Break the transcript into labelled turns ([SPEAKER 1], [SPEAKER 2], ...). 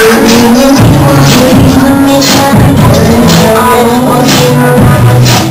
[SPEAKER 1] I'm gonna make you.